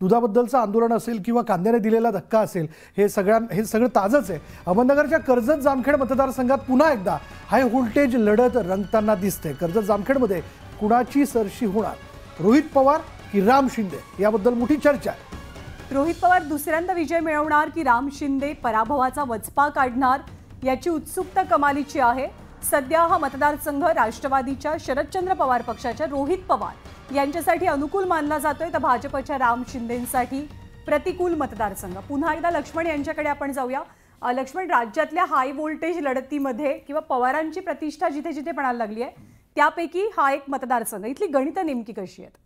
दुधाबद्दलचं आंदोलन असेल किंवा कांद्याने दिलेला धक्का असेल हे सगळ्यां हे सगळं ताजंच आहे. अहमदनगरच्या कर्जत जामखेड मतदारसंघात पुन्हा एकदा हाय व्होल्टेज लढत रंगताना दिसते. कर्जत जामखेडमध्ये कुणाची सरशी होणार? रोहित पवार की राम शिंदे? याबद्दल मोठी चर्चा आहे. रोहित पवार दुसऱ्यांदा विजय मिळवणार की राम शिंदे पराभवाचा वचपा काढणार याची उत्सुकता कमालीची आहे. सध्या हा मतदारसंघ राष्ट्रवादीच्या शरदचंद्र पवार पक्षाच्या रोहित पवार. यांच्यासाठी अनुकूल मानला जातोय तर भाजपच्या राम शिंदेंसाठी प्रतिकूल मतदारसंघ. पुन्हा एकदा लक्ष्मण यांच्याकडे आपण जाऊया. लक्ष्मण राज्यातल्या हाय व्होल्टेज लढतीमध्ये किंवा पवारांची प्रतिष्ठा जिथे जिथे पणाला लागली आहे त्यापैकी हा एक मतदारसंघ. इथली गणितं नेमकी कशी आहेत?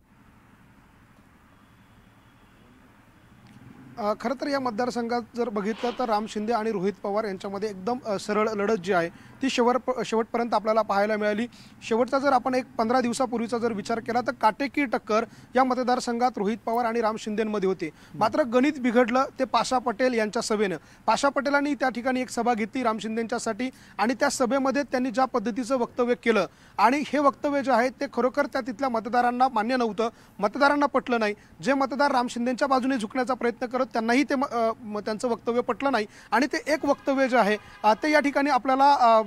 खरं तर या मतदारसंघात जर बघितलं तर राम शिंदे आणि रोहित पवार यांच्यामध्ये एकदम सरळ लढत जी आहे ती शेवट शेवटपर्यंत आपल्याला पाहायला मिळाली. शेवटचा जर आपण एक पंधरा दिवसापूर्वीचा जर विचार केला तर काटेकी टक्कर या मतदारसंघात रोहित पवार आणि राम शिंदेमध्ये होते. मात्र गणित बिघडलं ते पाशा पटेल यांच्या सभेनं. पाशा पटेलांनी त्या ठिकाणी एक सभा घेतली राम शिंदेंच्यासाठी आणि त्या सभेमध्ये त्यांनी ज्या पद्धतीचं वक्तव्य केलं आणि हे वक्तव्य जे आहे ते खरोखर त्या तिथल्या मतदारांना मान्य नव्हतं. मतदारांना पटलं नाही. जे मतदार राम शिंदेच्या बाजूने झुकण्याचा प्रयत्न करत त्यांनाही ते त्यांचं वक्तव्य पटलं नाही. आणि ते एक वक्तव्य जे आहे ते या ठिकाणी आपल्याला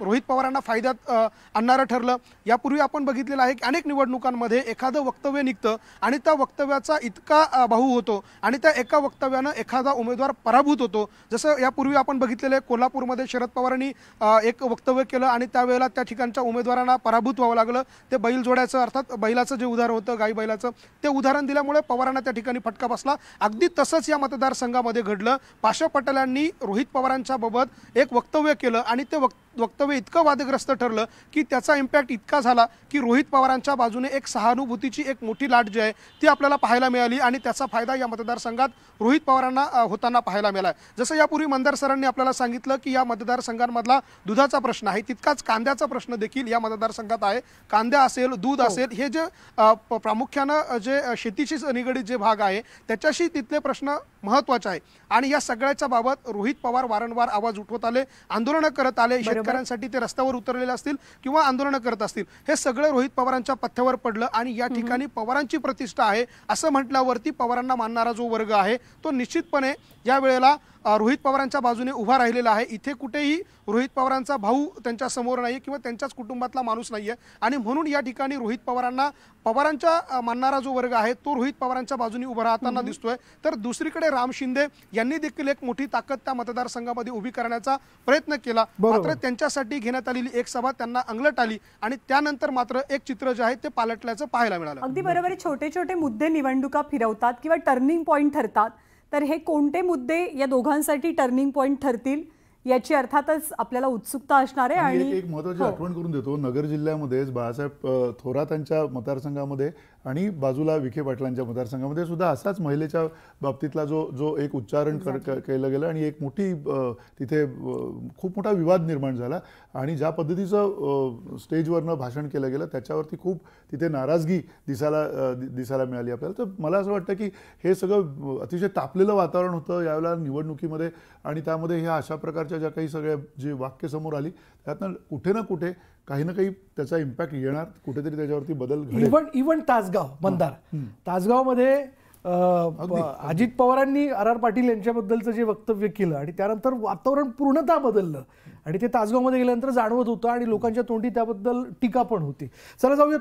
रोहित पवारांना फायद्यात आणणारं ठरलं. यापूर्वी आपण बघितलेलं आहे की अनेक निवडणुकांमध्ये एखादं वक्तव्य निघतं आणि त्या वक्तव्याचा इतका बाहू होतो आणि त्या एका वक्तव्यानं एखादा उमेदवार पराभूत होतो. जसं यापूर्वी आपण बघितलेलं आहे कोल्हापूरमध्ये शरद पवारांनी एक वक्तव्य केलं आणि त्यावेळेला त्या ठिकाणच्या उमेदवारांना पराभूत व्हावं लागलं. ते बैल जोड्याचं अर्थात बैलाचं जे उदाहरण होतं गाई बैलाचं ते उदाहरण दिल्यामुळे पवारांना त्या ठिकाणी फटका बसला. अगदी तसं असंच या मतदारसंघामध्ये घडलं. पाशा पटेलांनी रोहित पवारांच्या बाबत एक वक्तव्य केलं आणि ते वक्त वक्तव्य इतकं वादग्रस्त ठरलं की त्याचा इम्पॅक्ट इतका झाला की रोहित पवारांच्या बाजूने एक सहानुभूतीची एक मोठी लाट जी आहे ती आपल्याला पाहायला मिळाली आणि त्याचा फायदा या मतदारसंघात रोहित पवारांना होताना पाहायला मिळाला. जसं यापूर्वी मंदार सरांनी आपल्याला सांगितलं की या मतदारसंघांमधला दुधाचा प्रश्न आहे तितकाच कांद्याचा प्रश्न देखील या मतदारसंघात आहे. कांदा असेल दूध असेल हे जे प्रामुख्यानं जे शेतीशी निगडीत जे भाग आहे त्याच्याशी तिथले प्रश्न महत्त्वाचे आहे. आणि या सगळ्याच्या बाबत रोहित पवार वारंवार आवाज उठवत आले आंदोलनं करत आले. शेतकऱ्यांसाठी ते रस्त्यावर उतरलेले असतील किंवा आंदोलनं करत असतील. हे सगळं रोहित पवारांच्या पथ्यावर पडलं आणि या ठिकाणी पवारांची प्रतिष्ठा आहे असं म्हटल्यावरती पवारांना मानणारा जो वर्ग आहे तो निश्चितपणे या वेळेला रोहित पवारांच्या बाजूने उभा राहिलेला आहे. इथे कुठेही रोहित पवारांचा भाऊ त्यांच्यासमोर नाही किंवा त्यांच्याच कुटुंबातला माणूस नाहीये. आणि म्हणून या ठिकाणी रोहित पवारांना पवारांच्या मानणारा जो वर्ग आहे तो रोहित पवारांच्या बाजूने उभा राहताना दिसतोय. तर दुसरीकडे राम शिंदे यांनी देखील एक मोठी ताकद त्या मतदारसंघामध्ये उभी करण्याचा प्रयत्न केला. मात्र त्यांच्यासाठी घेण्यात आलेली एक सभा त्यांना अंगलट आली आणि त्यानंतर मात्र एक चित्र जे आहे ते पालटल्याचं पाहायला मिळालं. अगदी बरोबर आहे. छोटे छोटे मुद्दे निवडणुका फिरवतात किंवा टर्निंग पॉईंट ठरतात. तर हे कोणते मुद्दे या दोघांसाठी टर्निंग पॉईंट ठरतील? याची अर्थातच आपल्याला उत्सुकता असणार आहे आणि एक महत्वाची हो. आठवण करून देतो. नगर जिल्ह्यामध्येच बाळासाहेब थोरातांच्या मतदारसंघामध्ये आणि बाजूला विखे पाटलांच्या मतदारसंघामध्ये सुद्धा असाच महिलेच्या बाबतीतला जो जो एक उच्चारण केलं गेलं आणि एक मोठी तिथे खूप मोठा विवाद निर्माण झाला. आणि ज्या पद्धतीचं स्टेजवरनं भाषण केलं गेलं त्याच्यावरती खूप तिथे नाराजगी दिसायला दिसायला मिळाली आपल्याला. तर मला असं वाटतं की हे सगळं अतिशय तापलेलं वातावरण होतं यावेळेला निवडणुकीमध्ये आणि त्यामध्ये ह्या अशा प्रकारच्या ज्या काही सगळ्या जी वाक्य समोर आली त्यातनं कुठे ना कुठे काही ना काही त्याचा इम्पॅक्ट येणार कुठेतरी त्याच्यावरती बदल घडेल. इव्हन इव्हन तासगाव मतदार तासगावमध्ये अजित पवारांनी आर आर पाटील यांच्याबद्दलचं जे वक्तव्य केलं आणि त्यानंतर वातावरण पूर्णतः बदललं आणि ते तासगावमध्ये गेल्यानंतर जाणवत होतं आणि लोकांच्या तोंडी त्याबद्दल टीका पण होती. चला जाऊया